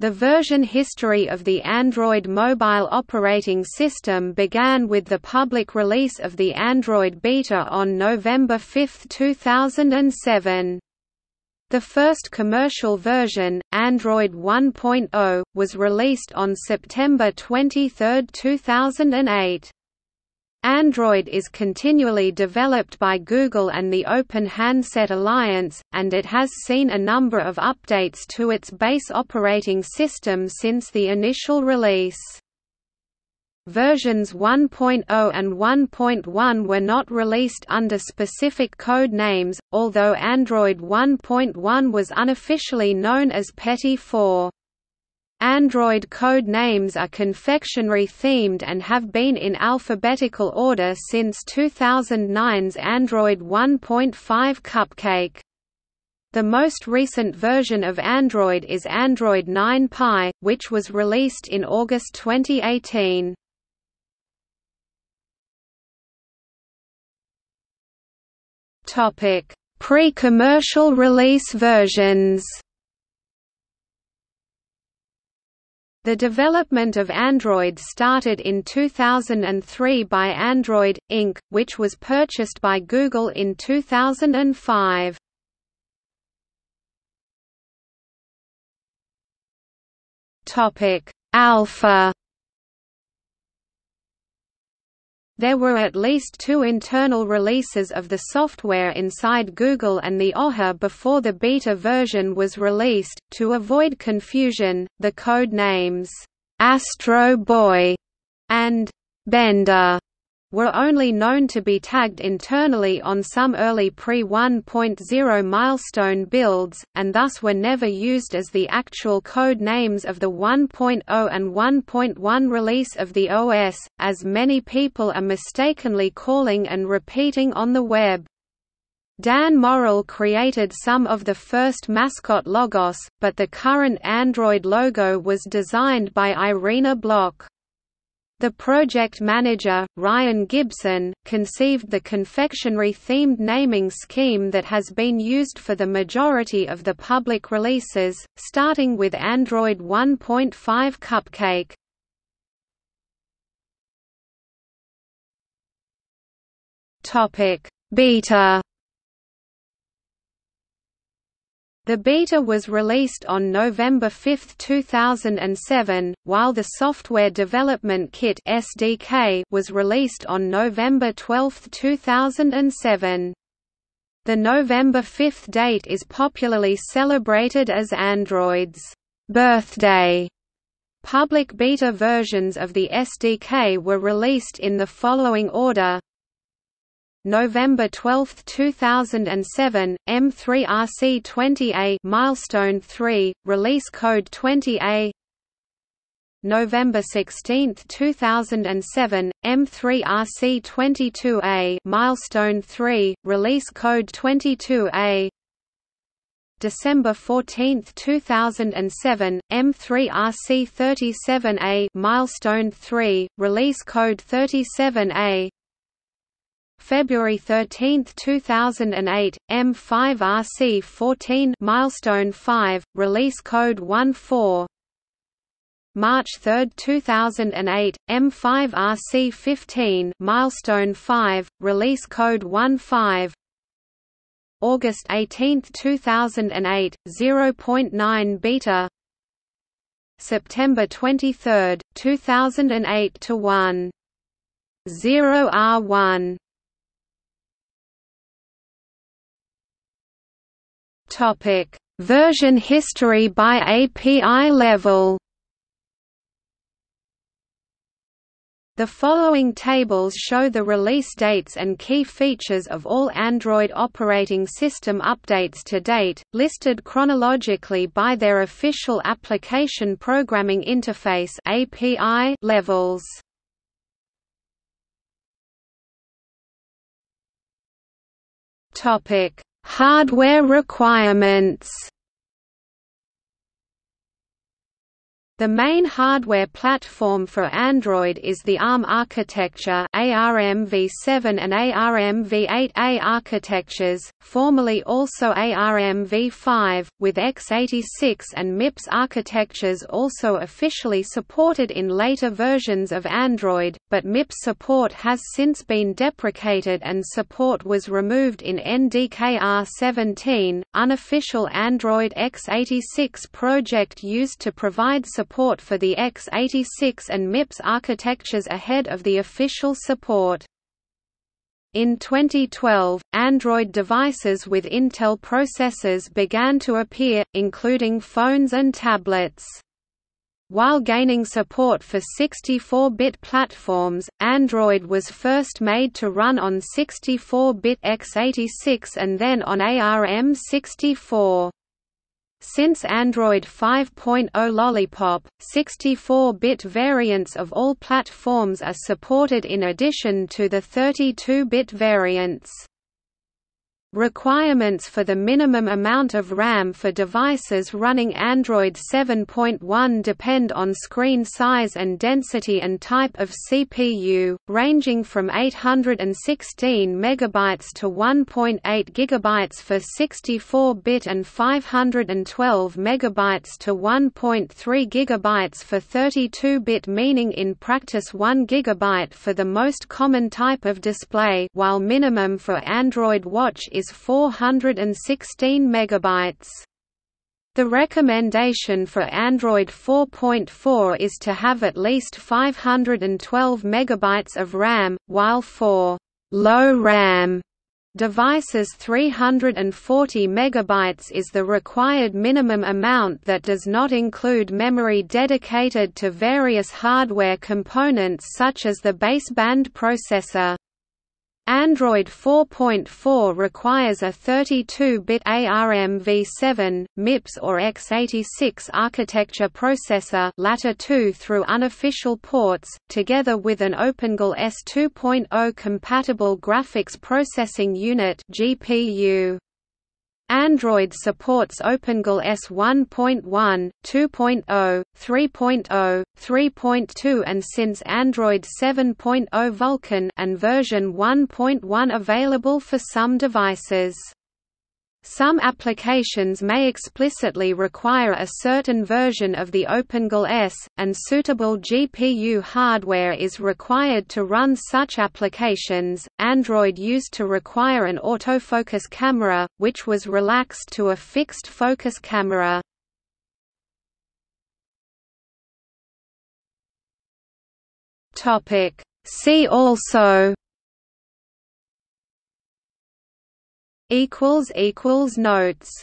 The version history of the Android mobile operating system began with the public release of the Android Beta on November 5, 2007. The first commercial version, Android 1.0, was released on September 23, 2008. Android is continually developed by Google and the Open Handset Alliance, and it has seen a number of updates to its base operating system since the initial release. Versions 1.0 and 1.1 were not released under specific code names, although Android 1.1 was unofficially known as Petit Four. Android code names are confectionery-themed and have been in alphabetical order since 2009's Android 1.5 Cupcake. The most recent version of Android is Android 9 Pie, which was released in August 2018. Pre-commercial release versions The development of Android started in 2003 by Android, Inc., which was purchased by Google in 2005. Alpha There were at least two internal releases of the software inside Google and the OHA before the beta version was released. To avoid confusion, the code names Astro Boy and Bender were only known to be tagged internally on some early pre-1.0 milestone builds, and thus were never used as the actual code names of the 1.0 and 1.1 release of the OS, as many people are mistakenly calling and repeating on the web. Dan Morrill created some of the first mascot logos, but the current Android logo was designed by Irina Blok. The project manager, Ryan Gibson, conceived the confectionery-themed naming scheme that has been used for the majority of the public releases, starting with Android 1.5 Cupcake. Beta The beta was released on November 5, 2007, while the Software Development Kit (SDK) was released on November 12, 2007. The November 5 date is popularly celebrated as Android's birthday. Public beta versions of the SDK were released in the following order November 12, 2007, M3RC20A milestone 3, release code 20A. November 16, 2007, M3RC22A milestone 3, release code 22A. December 14, 2007, M3RC37A milestone 3, release code 37A. February 13, 2008, M5RC 14 milestone 5, release code 14. March 3, 2008, M5RC 15 milestone 5, release code 15. August 18, 2008, 0.9 beta. September 23, 2008 to 1. 0 Topic: Version history by API level. The following tables show the release dates and key features of all Android operating system updates to date, listed chronologically by their official application programming interface (API) levels. Topic: Hardware requirements The main hardware platform for Android is the ARM architecture ARM v7 and ARM v8A architectures, formerly also ARM v5, with x86 and MIPS architectures also officially supported in later versions of Android, but MIPS support has since been deprecated and support was removed in NDKR 17. Unofficial Android x86 project used to provide support support for the x86 and MIPS architectures ahead of the official support. In 2012, Android devices with Intel processors began to appear, including phones and tablets. While gaining support for 64-bit platforms, Android was first made to run on 64-bit x86 and then on ARM64. Since Android 5.0 Lollipop, 64-bit variants of all platforms are supported in addition to the 32-bit variants. Requirements for the minimum amount of RAM for devices running Android 7.1 depend on screen size and density and type of CPU, ranging from 816 MB to 1.8 GB for 64-bit and 512 MB to 1.3 GB for 32-bit meaning in practice 1 GB for the most common type of display while minimum for Android Watch is 416 megabytes. The recommendation for Android 4.4 is to have at least 512 megabytes of RAM, while for low RAM devices 340 megabytes is the required minimum amount that does not include memory dedicated to various hardware components such as the baseband processor. Android 4.4 requires a 32-bit ARM v7, MIPS or x86 architecture processor latter two through unofficial ports, together with an OpenGL ES 2.0 compatible graphics processing unit GPU. Android supports OpenGL ES 1.1, 2.0, 3.0, 3.2 and since Android 7.0 Vulkan and version 1.1 available for some devices. Some applications may explicitly require a certain version of the OpenGL ES, and suitable GPU hardware is required to run such applications. Android used to require an autofocus camera, which was relaxed to a fixed focus camera. Topic See also equals equals notes